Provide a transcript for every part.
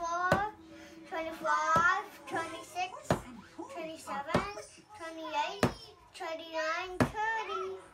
24, 26, 27, 28, 29, 30.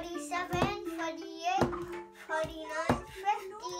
47, 48, 49, 50.